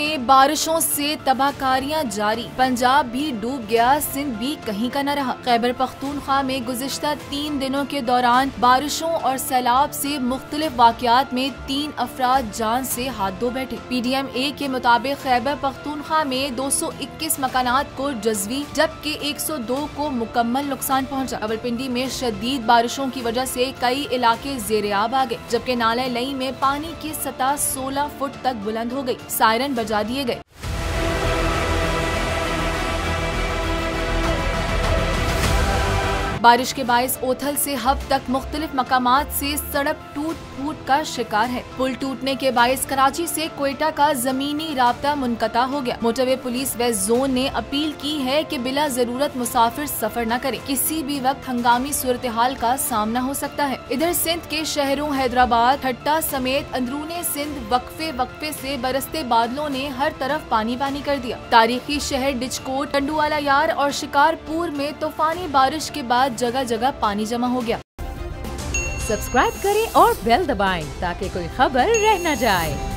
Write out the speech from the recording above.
बारिशों से तबाहकारियाँ जारी। पंजाब भी डूब गया, सिंध भी कहीं का न रहा। खैबर पख्तूनख्वा में गुजश्ता तीन दिनों के दौरान बारिशों और सैलाब से मुख्तलिफ़ वाकयात में तीन अफराद जान से हाथ धो बैठे। पी डी एम ए के मुताबिक खैबर पख्तूनख्वा में दो सौ इक्कीस मकानात को जज्वी, जबकि एक सौ दो को मुकम्मल नुकसान पहुँचा। अवलपिंडी में शदीद बारिशों की वजह से कई इलाके जेरियाब आ गए, जबकि नाले लई में पानी की सतह 16 फुट तक बुलंद हो गई सायरन बजा दिए गए। बारिश के बायस ओथल से हब तक मुख्तलिफ़ मकाम से सड़क टूट फूट का शिकार है। पुल टूटने के बायस कराची से कोयटा का जमीनी रबता मुनकता हो गया। मोटरवे पुलिस व जोन ने अपील की है कि बिला ज़रूरत मुसाफिर सफ़र न करें। किसी भी वक्त हंगामी सूरत हाल का सामना हो सकता है। इधर सिंध के शहरों हैदराबाद, ठट्टा समेत अंदरूनी सिंध वक्फे वक्फे से बरसते बादलों ने हर तरफ़ पानी पानी कर दिया। तारीखी शहर डिचकोट टंडुवाला यार और शिकारपुर में तूफानी बारिश के बाद जगह जगह पानी जमा हो गया। सब्सक्राइब करें और बेल दबाएँ ताकि कोई खबर रह न जाए।